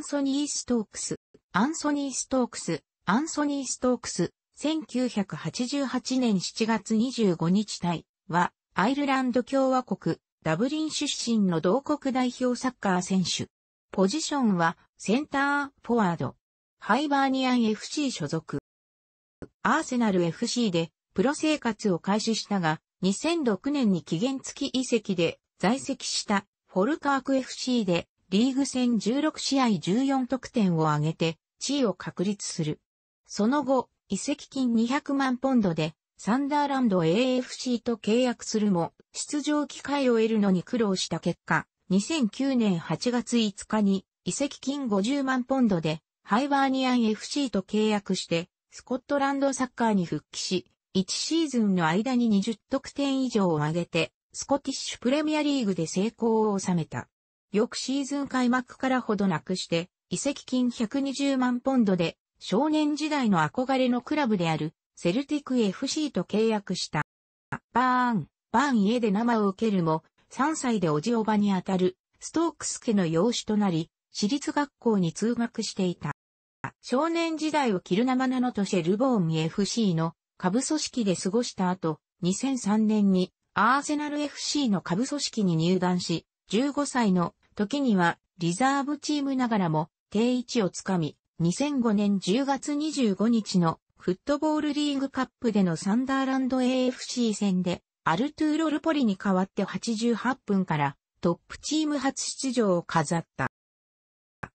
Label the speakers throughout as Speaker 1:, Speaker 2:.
Speaker 1: ンソニー・ストークス、アンソニー・ストークス、アンソニー・ストークス、1988年7月25日隊は、アイルランド共和国、ダブリン出身の同国代表サッカー選手。ポジションは、センター、フォワード。ハイバーニアン FC 所属。アーセナル FC で、プロ生活を開始したが、2006年に期限付き移籍で在籍したフォルカーク FC でリーグ戦16試合14得点を挙げて地位を確立する。その後、移籍金200万ポンドでサンダーランド AFC と契約するも、出場機会を得るのに苦労した結果、2009年8月5日に移籍金50万ポンドでハイバーニアン FC と契約してスコットランドサッカーに復帰し、1シーズンの間に20得点以上を挙げて、スコティッシュプレミアリーグで成功を収めた。翌シーズン開幕からほどなくして、移籍金120万ポンドで、少年時代の憧れのクラブである、セルティック FC と契約した。バーン、バーン家で生を受けるも、3歳でおじおばにあたる、ストークス家の養子となり、私立学校に通学していた。少年時代をキルナマナノとシェルボーン FC の下部組織で過ごした後、2003年にアーセナル FC の下部組織に入団し、15歳の時にはリザーブチームながらも定位置をつかみ、2005年10月25日のフットボールリーグカップでのサンダーランド AFC 戦でアルトゥーロ・ルポリに代わって88分からトップチーム初出場を飾った。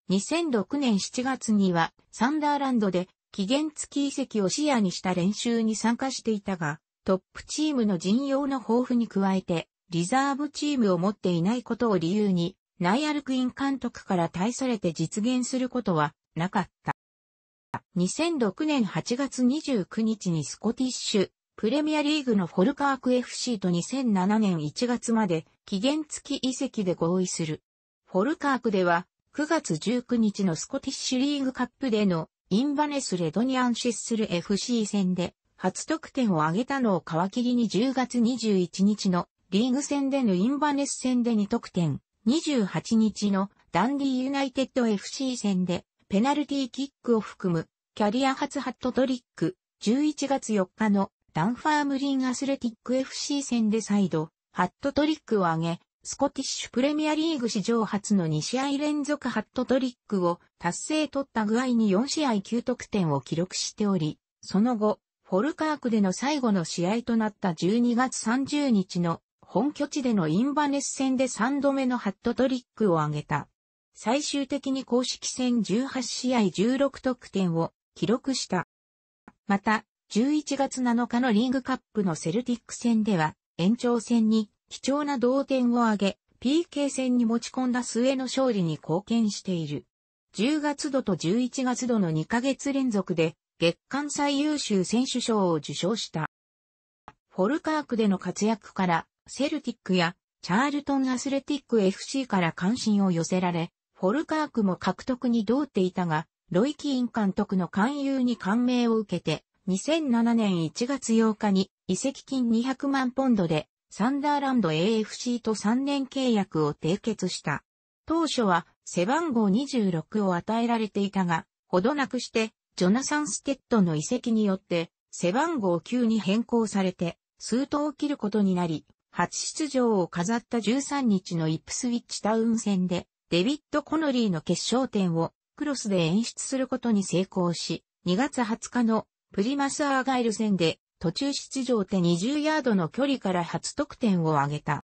Speaker 1: 2006年7月にはサンダーランドで期限付き移籍を視野にした練習に参加していたが、トップチームの陣容の豊富に加えて、リザーブチームを持っていないことを理由に、ナイアルクイン監督から対されて実現することはなかった。2006年8月29日にスコティッシュ、プレミアリーグのフォルカーク FC と2007年1月まで期限付き移籍で合意する。フォルカークでは9月19日のスコティッシュリーグカップでのインバネスレドニアンシッスル FC 戦で初得点を挙げたのを皮切りに10月21日のリーグ戦でのインバネス戦で2得点、28日のダンディユナイテッド FC 戦でペナルティーキックを含むキャリア初ハットトリック、11月4日のダンファームリンアスレティック FC 戦で再度ハットトリックを挙げ、スコティッシュプレミアリーグ史上初の2試合連続ハットトリックを達成取った具合に4試合9得点を記録しており、その後、フォルカークでの最後の試合となった12月30日の本拠地でのインバネス戦で3度目のハットトリックを挙げた。最終的に公式戦18試合16得点を記録した。また、11月7日のリーグカップのセルティック戦では延長戦に貴重な同点を挙げ、PK 戦に持ち込んだ末の勝利に貢献している。10月度と11月度の2ヶ月連続で月間最優秀選手賞を受賞した。フォルカークでの活躍から、セルティックやチャールトンアスレティック FC から関心を寄せられ、フォルカークも獲得に同っていたが、ロイキーン監督の勧誘に感銘を受けて、2007年1月8日に移籍金200万ポンドでサンダーランド AFC と3年契約を締結した。当初は背番号26を与えられていたが、ほどなくしてジョナサン・ステッドの移籍によって、背番号9に変更されて、スタートを切ることになり、初出場を飾った13日のイップスウィッチタウン戦で、デビッド・コノリーの決勝点をクロスで演出することに成功し、2月20日のプリマス・アーガイル戦で途中出場で20ヤードの距離から初得点を挙げた。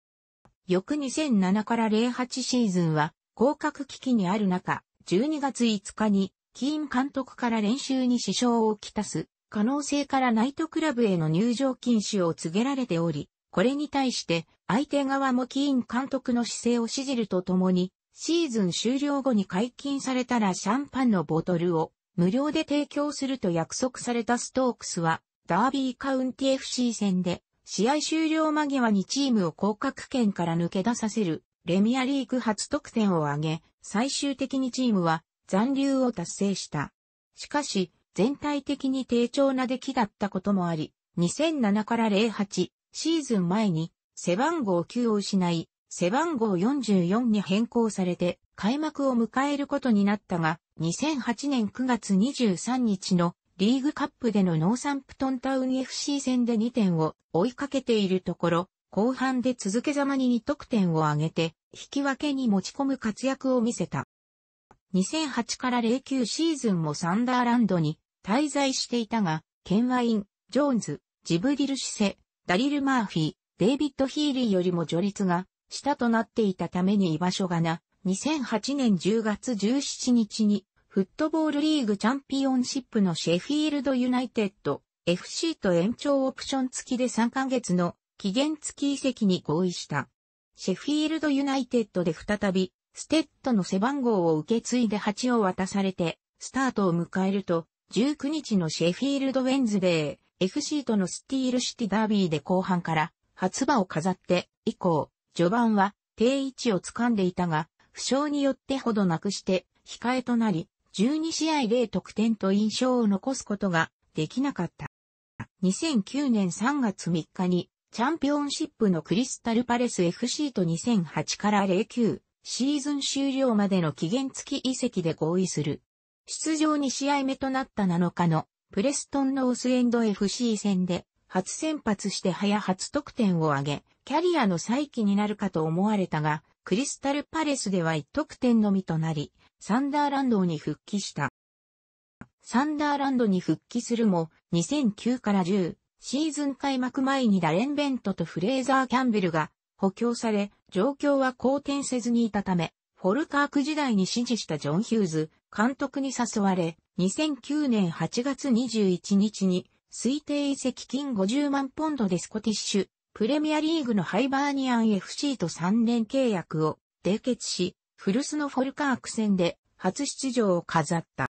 Speaker 1: 翌2007から08シーズンは、降格危機にある中、12月5日にキーン監督から練習に支障をきたす可能性からナイトクラブへの入場禁止を告げられており、これに対して相手側もキーン監督の姿勢を支じるとともに、シーズン終了後に解禁されたらシャンパンのボトルを無料で提供すると約束されたストークスは、ダービーカウンティ FC 戦で、試合終了間際にチームを降格圏から抜け出させる、レミアリーグ初得点を挙げ、最終的にチームは残留を達成した。しかし、全体的に低調な出来だったこともあり、2007から08シーズン前に背番号9を失い、背番号44に変更されて、開幕を迎えることになったが、2008年9月23日のリーグカップでのノーサンプトンタウン FC 戦で2点を追いかけているところ、後半で続けざまに2得点を挙げて、引き分けに持ち込む活躍を見せた。2008から09シーズンもサンダーランドに滞在していたが、ケンワイン、ジョーンズ、ジブディル・シセ、ダリル・マーフィー、デイビッド・ヒーリーよりも序列が下となっていたために居場所がな、2008年10月17日にフットボールリーグチャンピオンシップのシェフィールドユナイテッド FC と延長オプション付きで3ヶ月の期限付き移籍に合意した。シェフィールドユナイテッドで再びステッドの背番号を受け継いで8を渡されてスタートを迎えると19日のシェフィールドウェンズデー FC とのスティールシティダービーで後半から初陣を飾って以降序盤は定位置を掴んでいたが負傷によってほどなくして控えとなり12試合0得点と印象を残すことができなかった。2009年3月3日にチャンピオンシップのクリスタルパレス FC と2008から09シーズン終了までの期限付き移籍で合意する。出場2試合目となった7日のプレストンノースエンド FC 戦で初先発して早初得点を挙げ、キャリアの再起になるかと思われたが、クリスタルパレスでは1得点のみとなり、サンダーランドに復帰した。サンダーランドに復帰するも、2009から10、シーズン開幕前にダレン・ベントとフレーザー・キャンベルが補強され、状況は好転せずにいたため、フォルカーク時代に支持したジョン・ヒューズ、監督に誘われ、2009年8月21日に推定移籍金50万ポンドでスコティッシュ、プレミアリーグのハイバーニアン FC と3年契約を締結し、古巣のフォルカーク戦で初出場を飾った。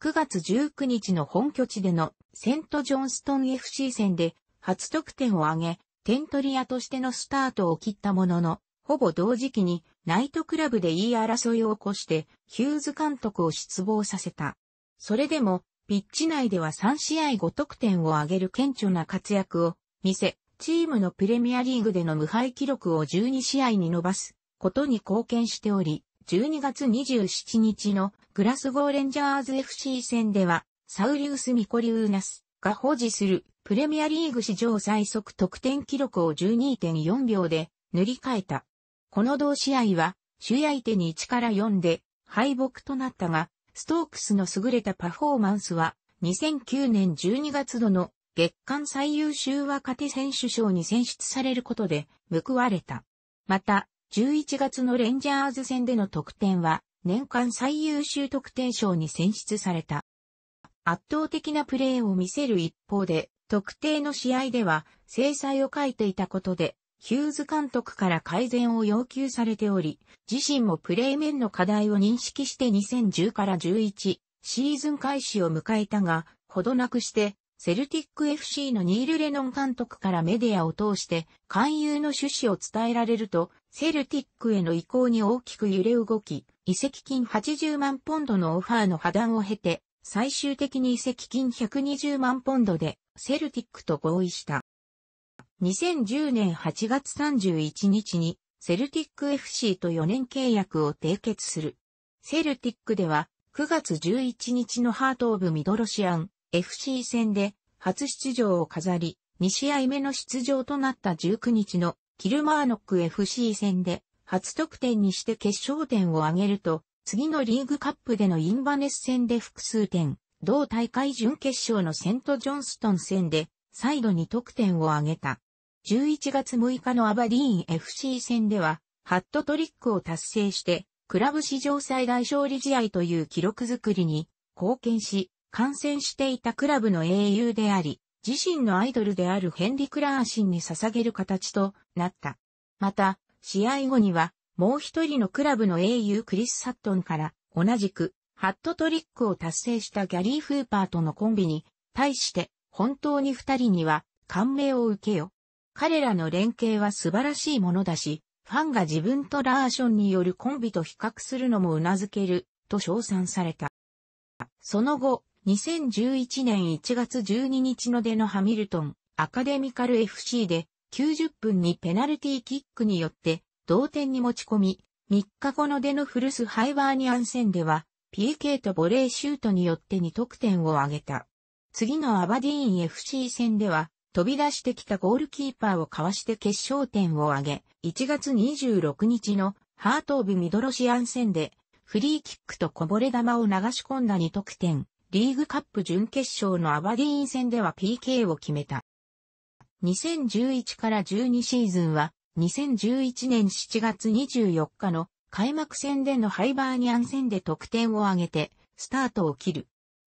Speaker 1: 9月19日の本拠地でのセントジョンストン FC 戦で初得点を挙げ、テントリアとしてのスタートを切ったものの、ほぼ同時期にナイトクラブで言い争いを起こしてヒューズ監督を失望させた。それでも、ピッチ内では3試合5得点を挙げる顕著な活躍を見せ、チームのプレミアリーグでの無敗記録を12試合に伸ばすことに貢献しており、12月27日のグラスゴーレンジャーズ FC 戦では、サウリウス・ミコリウーナスが保持するプレミアリーグ史上最速得点記録を12.4秒で塗り替えた。この同試合は、首位相手に1から4で敗北となったが、ストークスの優れたパフォーマンスは、2009年12月度の月間最優秀若手選手賞に選出されることで報われた。また、11月のレンジャーズ戦での得点は年間最優秀得点賞に選出された。圧倒的なプレーを見せる一方で、特定の試合では制裁を書いていたことで、ヒューズ監督から改善を要求されており、自身もプレー面の課題を認識して2010から11シーズン開始を迎えたが、ほどなくしてセルティック FC のニール・レノン監督からメディアを通して勧誘の趣旨を伝えられると、セルティックへの移行に大きく揺れ動き、移籍金80万ポンドのオファーの破談を経て、最終的に移籍金120万ポンドでセルティックと合意した。2010年8月31日にセルティック FC と4年契約を締結する。セルティックでは9月11日のハートオブミドロシアン FC 戦で初出場を飾り、2試合目の出場となった19日のキルマーノック FC 戦で初得点にして決勝点を挙げると、次のリーグカップでのインバネス戦で複数点、同大会準決勝のセントジョンストン戦で再度に得点を挙げた。11月6日のアバディーン FC 戦では、ハットトリックを達成して、クラブ史上最大勝利試合という記録作りに貢献し、感染していたクラブの英雄であり、自身のアイドルであるヘンリ・クラーシンに捧げる形となった。また、試合後には、もう一人のクラブの英雄クリス・サットンから、同じく、ハットトリックを達成したギャリー・フーパーとのコンビに、対して、本当に二人には、感銘を受けよ。彼らの連携は素晴らしいものだし、ファンが自分とラーションによるコンビと比較するのも頷ける、と称賛された。その後、2011年1月12日の出のハミルトン、アカデミカル FC で90分にペナルティーキックによって同点に持ち込み、3日後のデノフルスハイバーニアン戦では、PK とボレーシュートによって2得点を挙げた。次のアバディーン FC 戦では、飛び出してきたゴールキーパーをかわして決勝点を挙げ、1月26日のハートオブミドロシアン戦で、フリーキックとこぼれ球を流し込んだ2得点、リーグカップ準決勝のアバディーン戦では PK を決めた。2011から12シーズンは、2011年7月24日の開幕戦でのハイバーニャン戦で得点を挙げて、スタートを切る。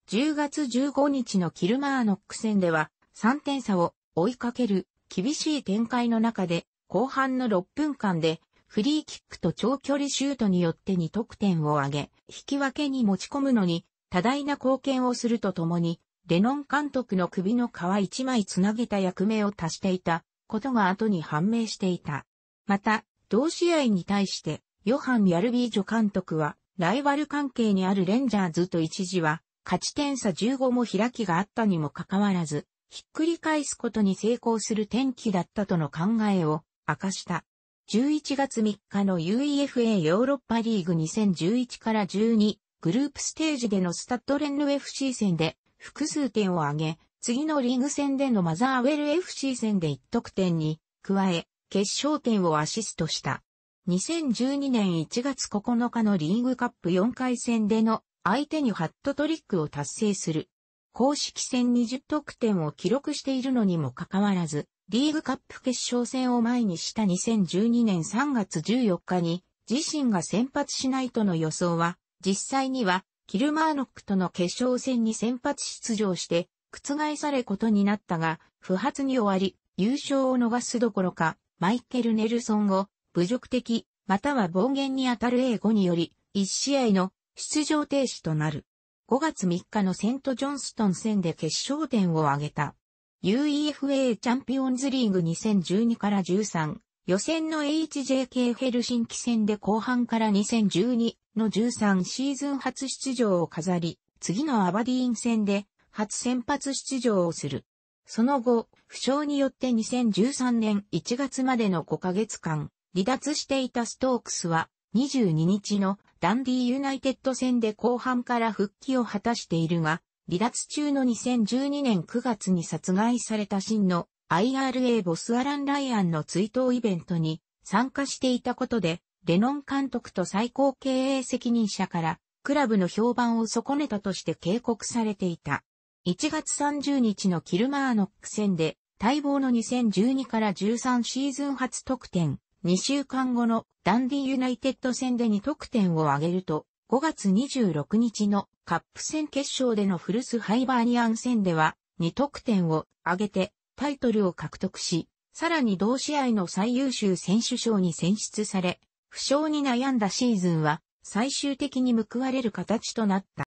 Speaker 1: 10月15日のキルマーノック戦では、3点差を追いかける厳しい展開の中で、後半の6分間で、フリーキックと長距離シュートによって2得点を挙げ、引き分けに持ち込むのに、多大な貢献をするとともに、レノン監督の首の皮一枚つなげた役目を足していたことが後に判明していた。また、同試合に対して、ヨハン・ヤルビージョ監督は、ライバル関係にあるレンジャーズと一時は、勝ち点差15も開きがあったにもかかわらず、ひっくり返すことに成功する天気だったとの考えを明かした。11月3日の UEFA ヨーロッパリーグ2011から12グループステージでのスタッドレンヌ FC 戦で複数点を挙げ、次のリーグ戦でのマザーウェル FC 戦で1得点に加え、決勝点をアシストした。2012年1月9日のリーグカップ4回戦での相手にハットトリックを達成する。公式戦20得点を記録しているのにもかかわらず、リーグカップ決勝戦を前にした2012年3月14日に自身が先発しないとの予想は、実際にはキルマーノックとの決勝戦に先発出場して覆されことになったが、不発に終わり、優勝を逃すどころか、マイケル・ネルソンを侮辱的、または暴言にあたる英語により、一試合の出場停止となる。5月3日のセント・ジョンストン戦で決勝点を挙げた。UEFA チャンピオンズリーグ2012から13、予選の HJK ヘルシンキ戦で後半から2012の13シーズン初出場を飾り、次のアバディーン戦で初先発出場をする。その後、負傷によって2013年1月までの5ヶ月間、離脱していたストークスは、22日のダンディユナイテッド戦で後半から復帰を果たしているが、離脱中の2012年9月に殺害された真の IRA ボスアラン・ライアンの追悼イベントに参加していたことで、レノン監督と最高経営責任者から、クラブの評判を損ねたとして警告されていた。1月30日のキルマーノック戦で、待望の2012から13シーズン初得点、2週間後のダンディユナイテッド戦で2得点を挙げると、5月26日のカップ戦決勝でのフルスハイバーニアン戦では2得点を挙げてタイトルを獲得し、さらに同試合の最優秀選手賞に選出され、負傷に悩んだシーズンは最終的に報われる形となった。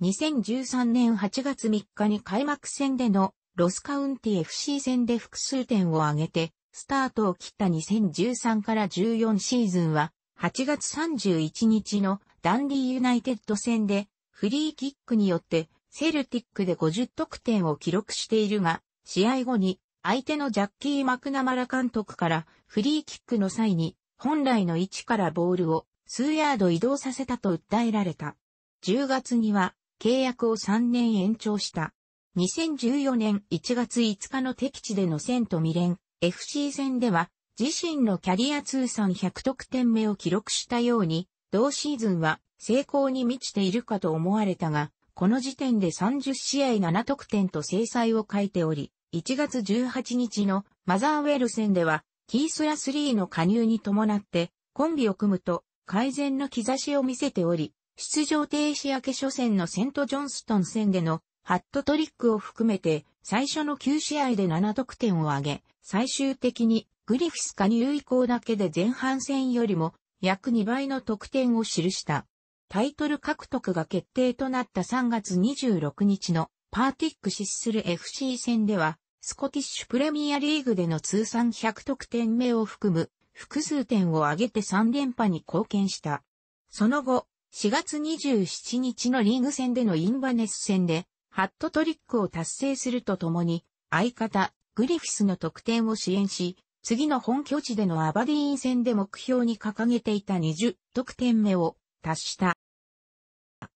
Speaker 1: 2013年8月3日に開幕戦でのロスカウンティ FC 戦で複数点を挙げて、スタートを切った2013から14シーズンは、8月31日のダンディユナイテッド戦で、フリーキックによってセルティックで50得点を記録しているが、試合後に相手のジャッキー・マクナマラ監督からフリーキックの際に本来の位置からボールを数ヤード移動させたと訴えられた。10月には契約を3年延長した。2014年1月5日の敵地でのセントミレン FC 戦では自身のキャリア通算100得点目を記録したように、同シーズンは成功に満ちているかと思われたが、この時点で30試合7得点と制裁を書いており、1月18日のマザーウェル戦では、キースラ3の加入に伴ってコンビを組むと改善の兆しを見せており、出場停止明け初戦のセント・ジョンストン戦でのハットトリックを含めて最初の9試合で7得点を挙げ、最終的にグリフィス加入以降だけで前半戦よりも約2倍の得点を記した。タイトル獲得が決定となった3月26日のパーティックシッスル FC 戦では、スコティッシュプレミアリーグでの通算100得点目を含む複数点を挙げて3連覇に貢献した。その後、4月27日のリーグ戦でのインバネス戦で、ハットトリックを達成するとともに、相方、グリフィスの得点を支援し、次の本拠地でのアバディーン戦で目標に掲げていた20得点目を達した。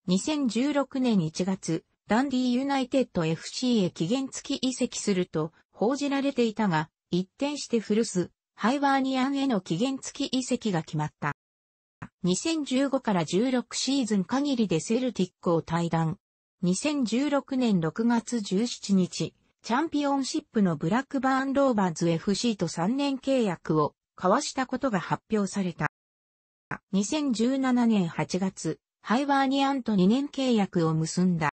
Speaker 1: 2016年1月、ダンディユナイテッド FC へ期限付き移籍すると報じられていたが、一転して古巣、ハイバーニアンへの期限付き移籍が決まった。2015から16シーズン限りでセルティックを退団。2016年6月17日、チャンピオンシップのブラックバーンローバーズ FC と3年契約を交わしたことが発表された。2017年8月、ハイバーニアンと2年契約を結んだ。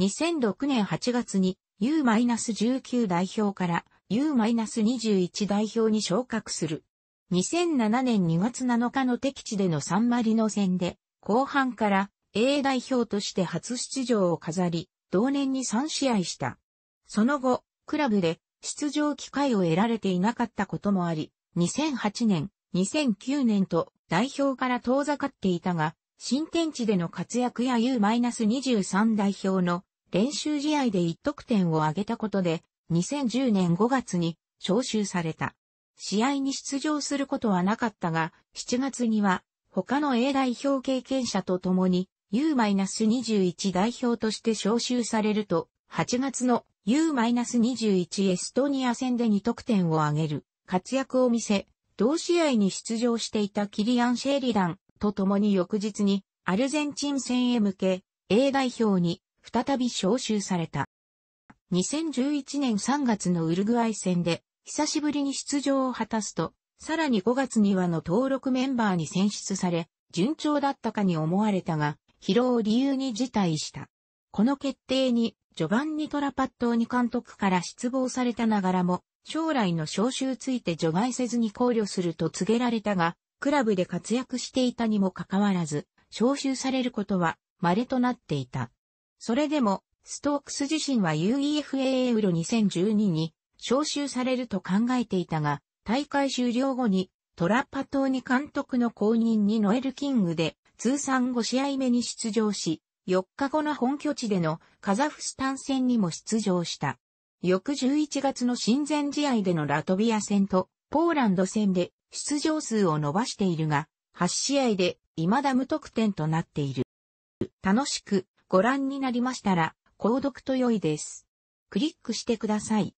Speaker 1: 2006年8月に U-19 代表から U-21 代表に昇格する。2007年2月7日の敵地でのサンマリノ戦で、後半から A 代表として初出場を飾り、同年に3試合した。その後、クラブで出場機会を得られていなかったこともあり、2008年、2009年と代表から遠ざかっていたが、新天地での活躍や U-23 代表の練習試合で1得点を挙げたことで、2010年5月に招集された。試合に出場することはなかったが、7月には他の A 代表経験者と共に U-21 代表として招集されると、8月の U-21 エストニア戦で2得点を挙げる活躍を見せ、同試合に出場していたキリアン・シェーリダンと共に翌日にアルゼンチン戦へ向け A 代表に再び招集された。2011年3月のウルグアイ戦で久しぶりに出場を果たすと、さらに5月にはの登録メンバーに選出され、順調だったかに思われたが、疲労を理由に辞退した。この決定に、ジョバンニ・トラパットーニ監督から失望されたながらも、将来の招集ついて除外せずに考慮すると告げられたが、クラブで活躍していたにもかかわらず、招集されることは稀となっていた。それでも、ストークス自身は UEFA ユーロ2012に招集されると考えていたが、大会終了後にトラッパトーニ監督の後任にノエル・キングで通算5試合目に出場し、4日後の本拠地でのカザフスタン戦にも出場した。翌11月の親善試合でのラトビア戦とポーランド戦で出場数を伸ばしているが、8試合で未だ無得点となっている。楽しくご覧になりましたら、購読と良いです。クリックしてください。